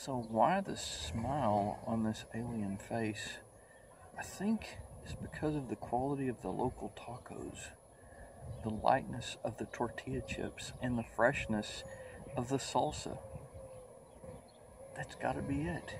So why the smile on this alien face? I think it's because of the quality of the local tacos, the lightness of the tortilla chips, and the freshness of the salsa. That's gotta be it.